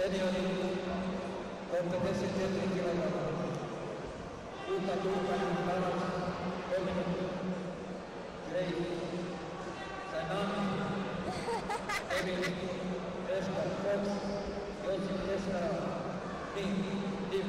Senhorita, o presidente de kilogramos. Luta turca en manos, Dominic, Grey, Sanami, Emily, Esther Fox, Joseph Esther, Ming, Div,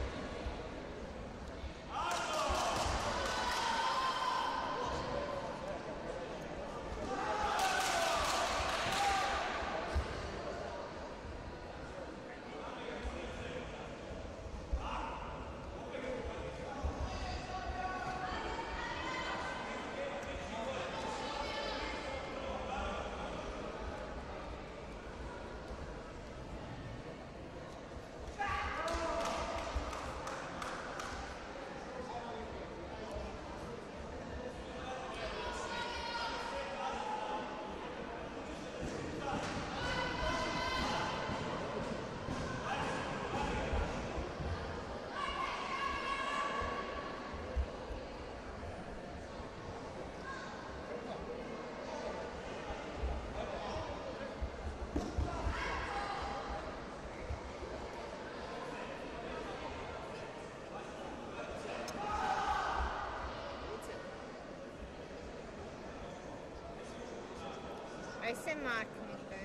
Aj se maknite.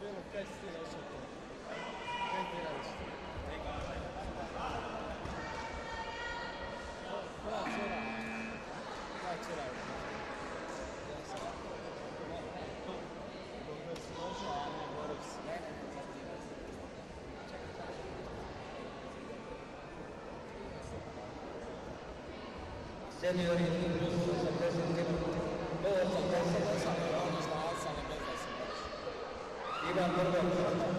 Bilo 5 stila još od toga. 5 igrališta. Koja cura? Koja cura je? Ivan Burgos,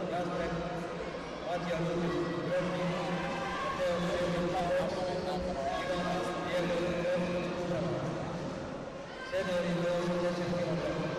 Gasper, Matia Luz, Berni, Mateo Luz, Ivan Diego Luz, Senior Luz, Jesse Luz,